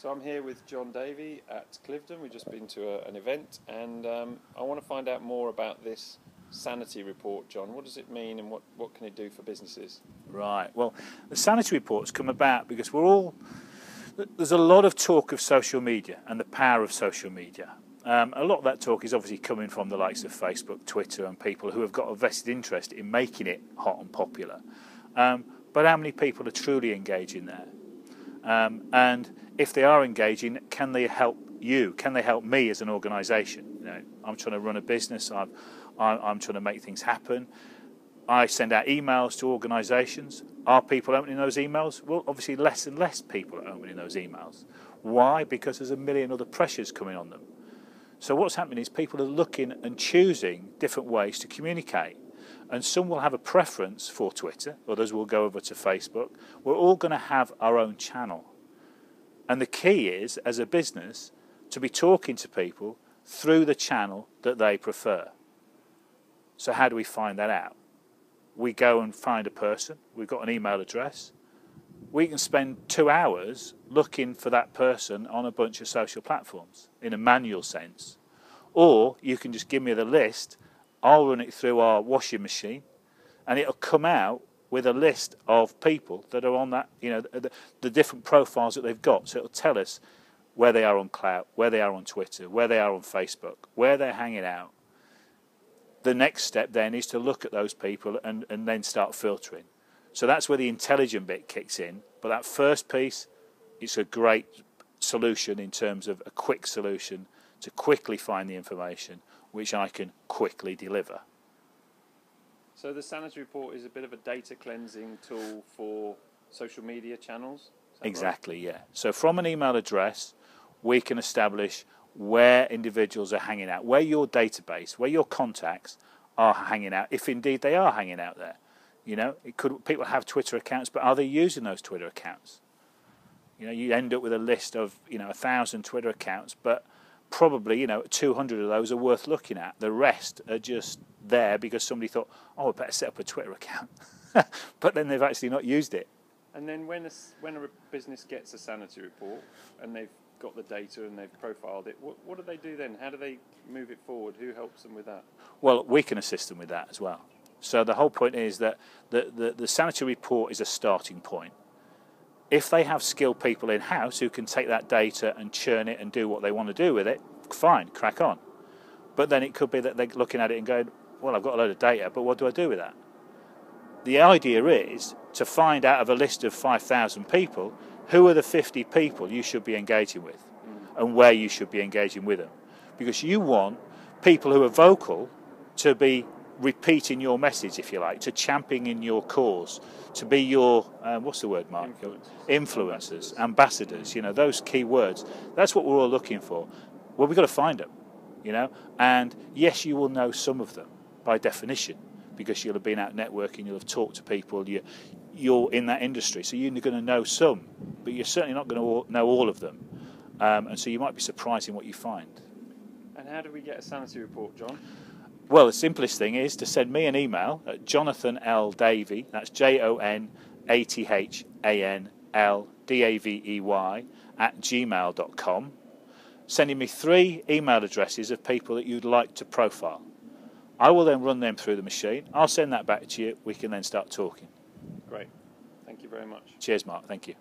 So I'm here with Jon Davey at Cliveden. We've just been to a, an event, and um, I want to find out more about this sanity report, Jon. What does it mean, and what, what can it do for businesses? Right. Well, the sanity reports come about because we're all there's a lot of talk of social media and the power of social media. Um, a lot of that talk is obviously coming from the likes of Facebook, Twitter, and people who have got a vested interest in making it hot and popular. Um, but how many people are truly engaging there? Um, and if they are engaging, can they help you? Can they help me as an organisation? You know, I'm trying to run a business. I'm, I'm trying to make things happen. I send out emails to organisations. Are people opening those emails? Well, obviously, less and less people are opening those emails. Why? Because there's a million other pressures coming on them. So what's happening is people are looking and choosing different ways to communicate. And some will have a preference for Twitter, others will go over to Facebook. We're all going to have our own channel. And the key is, as a business, to be talking to people through the channel that they prefer. So, how do we find that out? We go and find a person, we've got an email address. We can spend two hours looking for that person on a bunch of social platforms in a manual sense. Or you can just give me the list, I'll run it through our washing machine, and it'll come out with a list of people that are on that, you know, the, the, different profiles that they've got. So it'll tell us where they are on Klout, where they are on Twitter, where they are on Facebook, where they're hanging out. The next step then is to look at those people and, and then start filtering. So that's where the intelligent bit kicks in. But that first piece, it's a great solution in terms of a quick solution to quickly find the information which I can quickly deliver. So the sanity report is a bit of a data cleansing tool for social media channels. Exactly, right? yeah. So from an email address, we can establish where individuals are hanging out, where your database, where your contacts are hanging out, if indeed they are hanging out there. You know, it could people have Twitter accounts, but are they using those Twitter accounts? You know, you end up with a list of you know a thousand Twitter accounts, but probably you know 200 of those are worth looking at. The rest are just there because somebody thought, oh, I better set up a Twitter account, but then they've actually not used it. And then when a, when a business gets a sanity report and they've got the data and they've profiled it, what, what do they do then? How do they move it forward? Who helps them with that? Well, we can assist them with that as well. So the whole point is that the, the, the sanity report is a starting point. If they have skilled people in house who can take that data and churn it and do what they want to do with it, fine, crack on. But then it could be that they're looking at it and going, well, I've got a load of data, but what do I do with that? The idea is to find out of a list of 5,000 people who are the 50 people you should be engaging with and where you should be engaging with them. Because you want people who are vocal to be repeating your message, if you like, to championing your cause, to be your um, what's the word, Mark? Influencers. Influencers, ambassadors. You know those key words. That's what we're all looking for. Well, we've got to find them, you know. And yes, you will know some of them by definition because you'll have been out networking, you'll have talked to people, you, you're in that industry, so you're going to know some, but you're certainly not going to know all of them. Um, and so you might be surprised in what you find. And how do we get a sanity report, Jon? Well, the simplest thing is to send me an email at Jonathan L. Davey, that's J O N A T H A N L D A V E Y, at gmail.com, sending me three email addresses of people that you'd like to profile. I will then run them through the machine. I'll send that back to you. We can then start talking. Great. Thank you very much. Cheers, Mark. Thank you.